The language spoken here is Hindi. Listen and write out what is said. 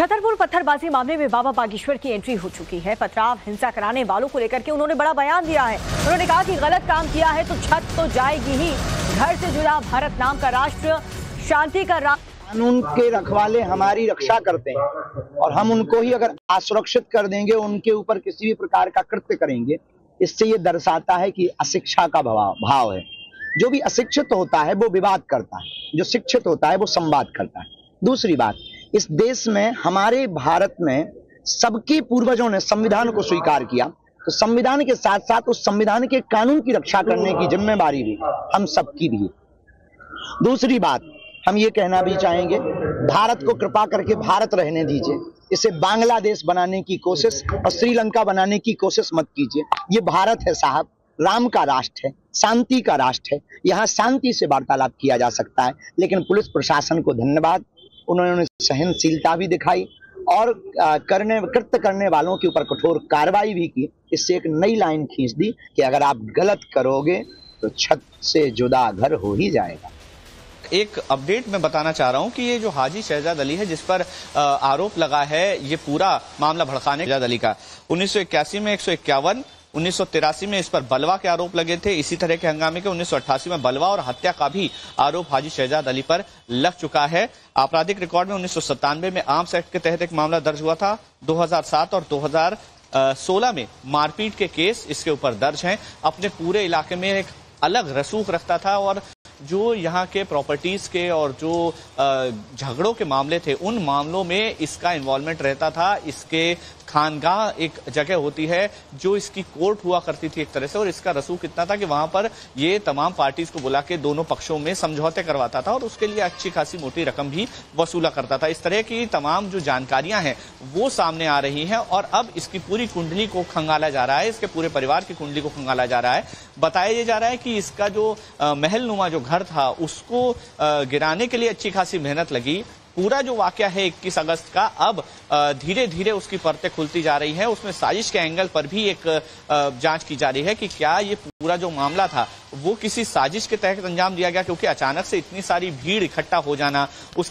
छतरपुर पत्थरबाजी मामले में बाबा बागेश्वर की एंट्री हो चुकी है। पथराव, हिंसा कराने वालों को लेकर के उन्होंने बड़ा बयान दिया है। उन्होंने कहा कि गलत काम किया है तो छत तो जाएगी ही। घर से जुड़ा भारत नाम का राष्ट्र, शांति का राष्ट्र कानून के रखवाले हमारी रक्षा करते हैं और हम उनको ही अगर असुरक्षित कर देंगे, उनके ऊपर किसी भी प्रकार का कृत्य करेंगे, इससे ये दर्शाता है कि अशिक्षा का भाव है। जो भी अशिक्षित होता है, वो विवाद करता है। जो शिक्षित होता है, वो संवाद करता है। दूसरी बात इस देश में, हमारे भारत में सबके पूर्वजों ने संविधान को स्वीकार किया। तो संविधान के साथ साथ उस संविधान के कानून की रक्षा करने की जिम्मेवारी भी हम सबकी भी दूसरी बात, हम ये कहना भी चाहेंगे, भारत को कृपा करके भारत रहने दीजिए। इसे बांग्लादेश बनाने की कोशिश और श्रीलंका बनाने की कोशिश मत कीजिए। ये भारत है साहब, राम का राष्ट्र है, शांति का राष्ट्र है। यहाँ शांति से वार्तालाप किया जा सकता है, लेकिन पुलिस प्रशासन को धन्यवाद। उन्होंने सहनशीलता भी दिखाई और करने, कृत्य करने वालों के ऊपर कठोर कार्रवाई भी की। इससे एक नई लाइन खींच दी कि अगर आप गलत करोगे तो छत से जुदा घर हो ही जाएगा। एक अपडेट मैं बताना चाह रहा हूँ कि ये जो हाजी शहजाद अली है, जिस पर आरोप लगा है, ये पूरा मामला भड़काने शहजाद अली का। उन्नीस सौ इक्यासी में एक सौ इक्यावन उन्नीस सौ तिरासी में इस पर बलवा के आरोप लगे थे। इसी तरह के हंगामे के उन्नीस में बलवा और हत्या का भी आरोप हाजी शहजाद अली पर लग चुका है। आपराधिक रिकॉर्ड में उन्नीस सौ सत्तानवे में आर्म्स एक्ट के तहत एक मामला दर्ज हुआ था। 2007 और 2016 में मारपीट के केस इसके ऊपर दर्ज हैं। अपने पूरे इलाके में एक अलग रसूख रखता था और जो यहाँ के प्रॉपर्टीज़ के और जो झगड़ों के मामले थे, उन मामलों में इसका इन्वॉल्वमेंट रहता था। इसके खानगाह एक जगह होती है जो इसकी कोर्ट हुआ करती थी एक तरह से, और इसका रसूख इतना था कि वहाँ पर ये तमाम पार्टीज़ को बुला के दोनों पक्षों में समझौते करवाता था, और उसके लिए अच्छी खासी मोटी रकम भी वसूला करता था। इस तरह की तमाम जो जानकारियाँ हैं, वो सामने आ रही हैं, और अब इसकी पूरी कुंडली को खंगाला जा रहा है, इसके पूरे परिवार की कुंडली को खंगाला जा रहा है। बताया जा रहा है कि इसका जो महल नुमा जो घर था, उसको गिराने के लिए अच्छी खासी मेहनत लगी। पूरा जो वाक्य है 21 अगस्त का, अब धीरे धीरे उसकी परतें खुलती जा रही है। उसमें साजिश के एंगल पर भी एक जाँच की जा रही है कि क्या ये पूरा जो मामला था, वो किसी साजिश के तहत अंजाम दिया गया, क्योंकि अचानक से इतनी सारी भीड़ इकट्ठा हो जाना, उसके